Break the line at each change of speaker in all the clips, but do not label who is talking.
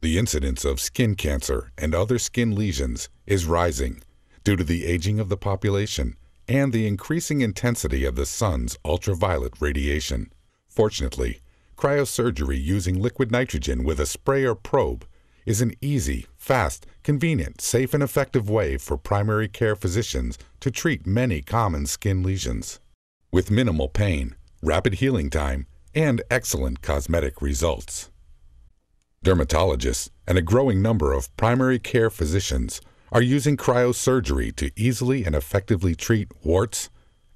The incidence of skin cancer and other skin lesions is rising due to the aging of the population and the increasing intensity of the sun's ultraviolet radiation. Fortunately, cryosurgery using liquid nitrogen with a spray or probe is an easy, fast, convenient, safe, and effective way for primary care physicians to treat many common skin lesions. With minimal pain, rapid healing time, and excellent cosmetic results. Dermatologists and a growing number of primary care physicians are using cryosurgery to easily and effectively treat warts,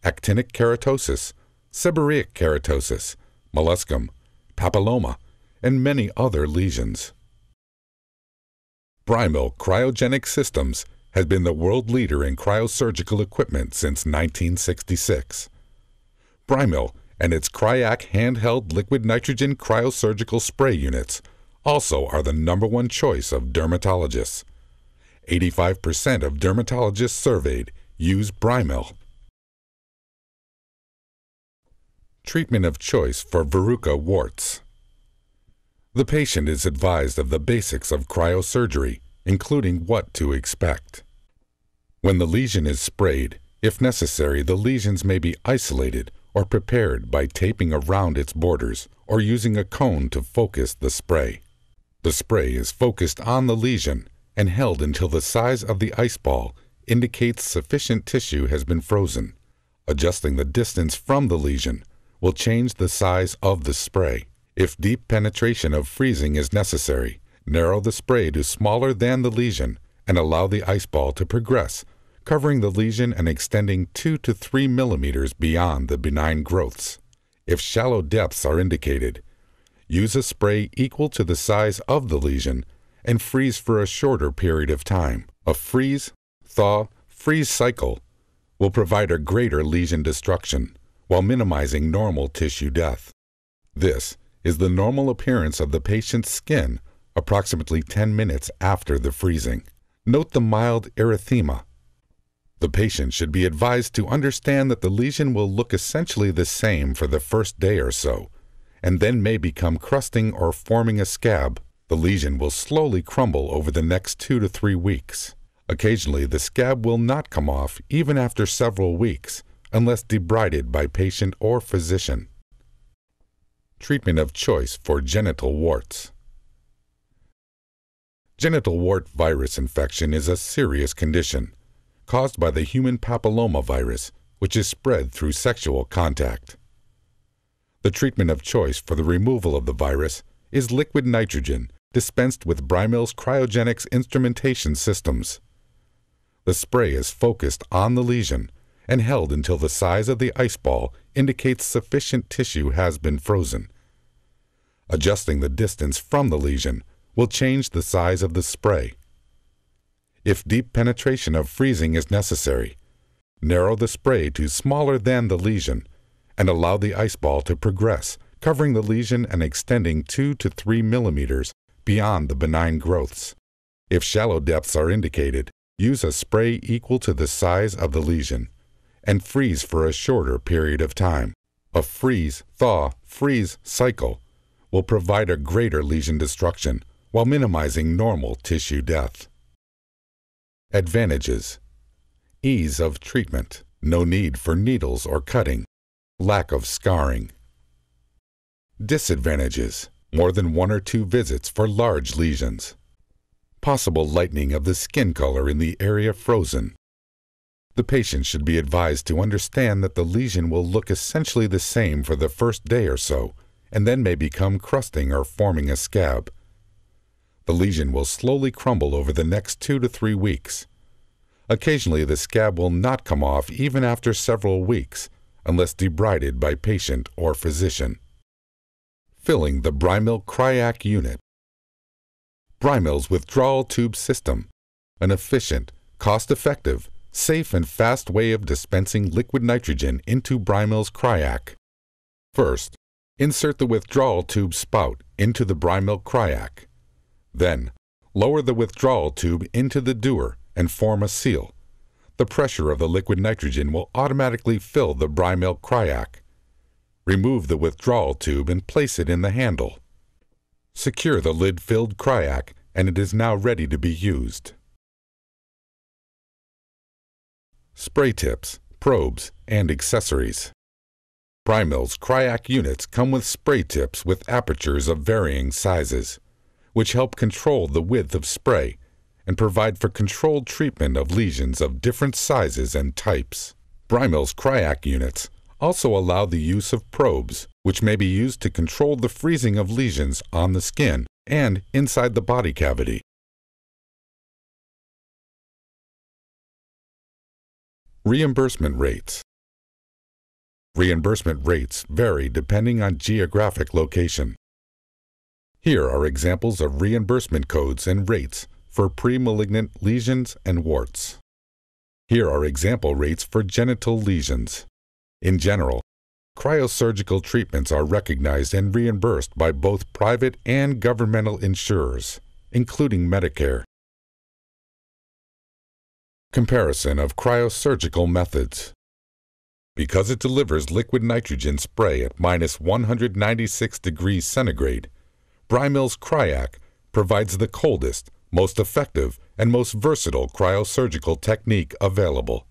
actinic keratosis, seborrheic keratosis, molluscum, papilloma, and many other lesions. Brymill Cryogenic Systems has been the world leader in cryosurgical equipment since 1966. Brymill and its Cryac handheld liquid nitrogen cryosurgical spray units also are the number one choice of dermatologists. 85% of dermatologists surveyed use Brymill. Treatment of choice for verruca warts. The patient is advised of the basics of cryosurgery, including what to expect. When the lesion is sprayed, if necessary, the lesions may be isolated or prepared by taping around its borders or using a cone to focus the spray. The spray is focused on the lesion and held until the size of the ice ball indicates sufficient tissue has been frozen. Adjusting the distance from the lesion will change the size of the spray. If deep penetration of freezing is necessary, narrow the spray to smaller than the lesion and allow the ice ball to progress, covering the lesion and extending 2 to 3 millimeters beyond the benign growths. If shallow depths are indicated, use a spray equal to the size of the lesion and freeze for a shorter period of time. A freeze, thaw, freeze cycle will provide a greater lesion destruction while minimizing normal tissue death. This is the normal appearance of the patient's skin approximately 10 minutes after the freezing. Note the mild erythema. The patient should be advised to understand that the lesion will look essentially the same for the first day or so, and then may become crusting or forming a scab. The lesion will slowly crumble over the next two to three weeks. Occasionally, the scab will not come off even after several weeks, unless debrided by patient or physician. Treatment of choice for genital warts. Genital wart virus infection is a serious condition caused by the human papillomavirus, which is spread through sexual contact. The treatment of choice for the removal of the virus is liquid nitrogen dispensed with Brymill's cryogenics instrumentation systems. The spray is focused on the lesion and held until the size of the ice ball indicates sufficient tissue has been frozen. Adjusting the distance from the lesion will change the size of the spray. If deep penetration of freezing is necessary, narrow the spray to smaller than the lesion and allow the ice ball to progress, covering the lesion and extending 2 to 3 millimeters beyond the benign growths. If shallow depths are indicated, use a spray equal to the size of the lesion and freeze for a shorter period of time. A freeze, thaw, freeze cycle will provide a greater lesion destruction while minimizing normal tissue death. Advantages Ease of treatment, no need for needles or cutting, lack of scarring. Disadvantages more than one or two visits for large lesions. Possible lightening of the skin color in the area frozen. The patient should be advised to understand that the lesion will look essentially the same for the first day or so, and then may become crusting or forming a scab. The lesion will slowly crumble over the next two to three weeks. Occasionally, the scab will not come off even after several weeks, unless debrided by patient or physician. Filling the Brymill Cryac unit. Brymill's withdrawal tube system, an efficient, cost-effective, safe and fast way of dispensing liquid nitrogen into Brymill's Cryac. First, insert the withdrawal tube spout into the Brymill Cryac. Then, lower the withdrawal tube into the dewar and form a seal. The pressure of the liquid nitrogen will automatically fill the Brymill Cryac. Remove the withdrawal tube and place it in the handle. Secure the lid-filled cryac and it is now ready to be used. Spray tips, probes, and accessories. Brymill's cryac units come with spray tips with apertures of varying sizes, which help control the width of spray and provide for controlled treatment of lesions of different sizes and types. Brymill's cryac units also allow the use of probes, which may be used to control the freezing of lesions on the skin and inside the body cavity. Reimbursement rates. Reimbursement rates vary depending on geographic location. Here are examples of reimbursement codes and rates for premalignant lesions and warts. Here are example rates for genital lesions. In general, cryosurgical treatments are recognized and reimbursed by both private and governmental insurers, including Medicare. Comparison of cryosurgical methods. Because it delivers liquid nitrogen spray at minus 196 degrees centigrade, Brymill's Cryac provides the coldest, most effective, and most versatile cryosurgical technique available.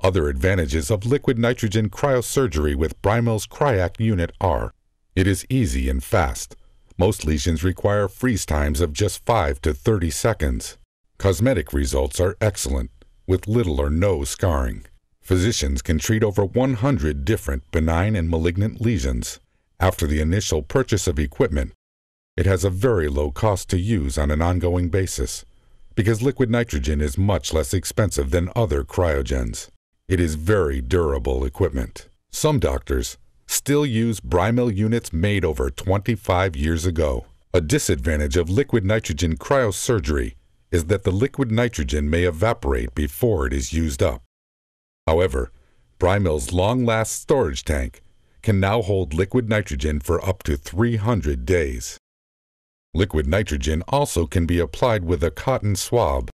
Other advantages of liquid nitrogen cryosurgery with Brymill's Cryac unit are it is easy and fast. Most lesions require freeze times of just 5 to 30 seconds. Cosmetic results are excellent with little or no scarring. Physicians can treat over 100 different benign and malignant lesions. After the initial purchase of equipment, it has a very low cost to use on an ongoing basis because liquid nitrogen is much less expensive than other cryogens. It is very durable equipment. Some doctors still use Brymill units made over 25 years ago. A disadvantage of liquid nitrogen cryosurgery is that the liquid nitrogen may evaporate before it is used up. However, Brymill's long-last storage tank can now hold liquid nitrogen for up to 300 days. Liquid nitrogen also can be applied with a cotton swab.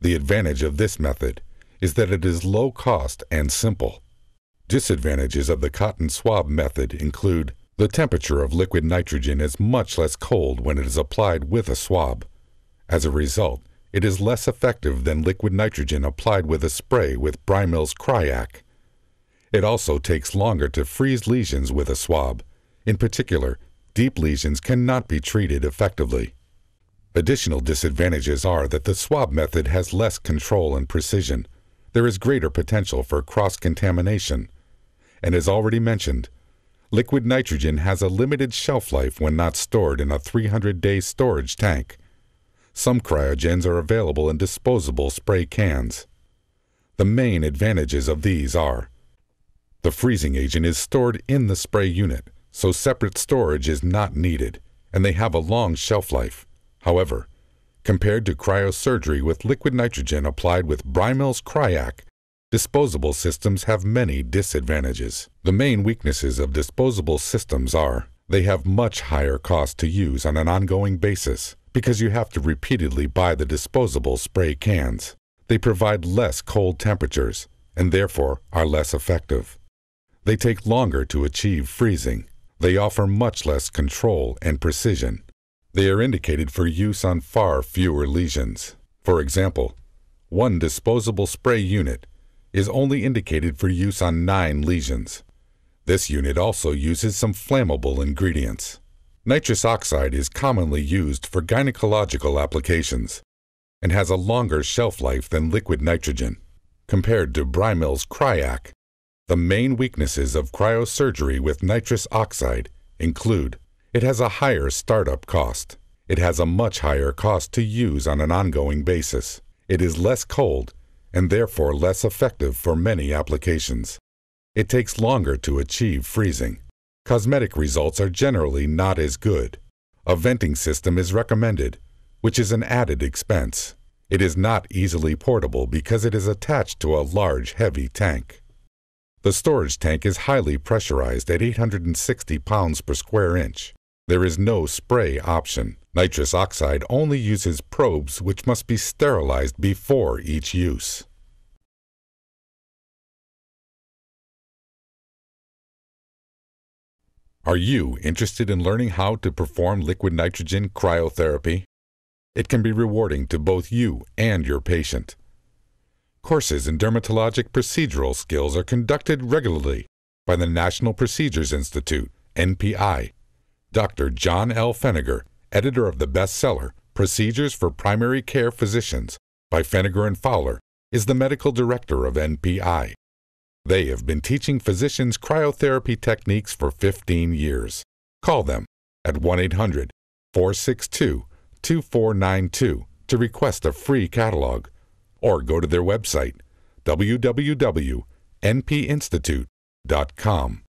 The advantage of this method is that it is low cost and simple. Disadvantages of the cotton swab method include the temperature of liquid nitrogen is much less cold when it is applied with a swab. As a result, it is less effective than liquid nitrogen applied with a spray with Brymill's Cryac. It also takes longer to freeze lesions with a swab. In particular, deep lesions cannot be treated effectively. Additional disadvantages are that the swab method has less control and precision. There is greater potential for cross-contamination. And as already mentioned, liquid nitrogen has a limited shelf life when not stored in a 300-day storage tank. Some cryogens are available in disposable spray cans. The main advantages of these are the freezing agent is stored in the spray unit, so separate storage is not needed, and they have a long shelf life. However, compared to cryosurgery with liquid nitrogen applied with Brymill's Cryac, disposable systems have many disadvantages. The main weaknesses of disposable systems are they have much higher cost to use on an ongoing basis because you have to repeatedly buy the disposable spray cans. They provide less cold temperatures and therefore are less effective. They take longer to achieve freezing. They offer much less control and precision. They are indicated for use on far fewer lesions. For example, one disposable spray unit is only indicated for use on nine lesions. This unit also uses some flammable ingredients. Nitrous oxide is commonly used for gynecological applications and has a longer shelf life than liquid nitrogen. Compared to Brymill's Cryac, the main weaknesses of cryosurgery with nitrous oxide include it has a higher startup cost. It has a much higher cost to use on an ongoing basis. It is less cold and therefore less effective for many applications. It takes longer to achieve freezing. Cosmetic results are generally not as good. A venting system is recommended, which is an added expense. It is not easily portable because it is attached to a large, heavy tank. The storage tank is highly pressurized at 860 pounds per square inch. There is no spray option. Nitrous oxide only uses probes which must be sterilized before each use. Are you interested in learning how to perform liquid nitrogen cryotherapy? It can be rewarding to both you and your patient. Courses in dermatologic procedural skills are conducted regularly by the National Procedures Institute, NPI. Dr. John L. Pfenninger, editor of the bestseller Procedures for Primary Care Physicians by Pfenninger and Fowler, is the medical director of NPI. They have been teaching physicians cryotherapy techniques for 15 years. Call them at 1 800 462 2492 to request a free catalog or go to their website www.npinstitute.com.